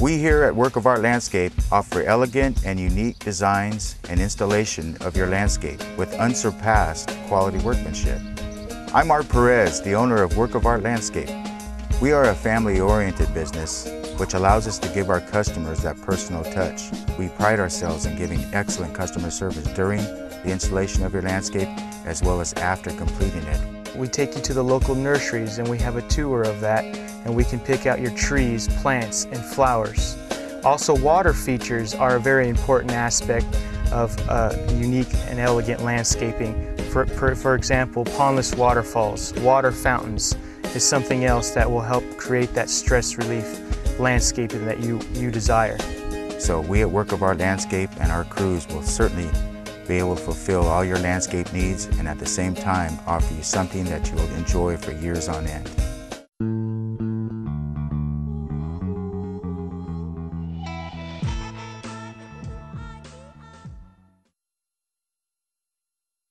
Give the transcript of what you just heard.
We here at Work of Art Landscape offer elegant and unique designs and installation of your landscape with unsurpassed quality workmanship. I'm Art Perez, the owner of Work of Art Landscape. We are a family-oriented business which allows us to give our customers that personal touch. We pride ourselves in giving excellent customer service during the installation of your landscape as well as after completing it. We take you to the local nurseries and we have a tour of that and we can pick out your trees, plants, and flowers. Also, water features are a very important aspect of uh, unique and elegant landscaping. For, for, for example, pondless waterfalls, water fountains is something else that will help create that stress relief landscaping that you, you desire. So we at Work of Art Landscape and our crews will certainly be able to fulfill all your landscape needs and at the same time offer you something that you will enjoy for years on end.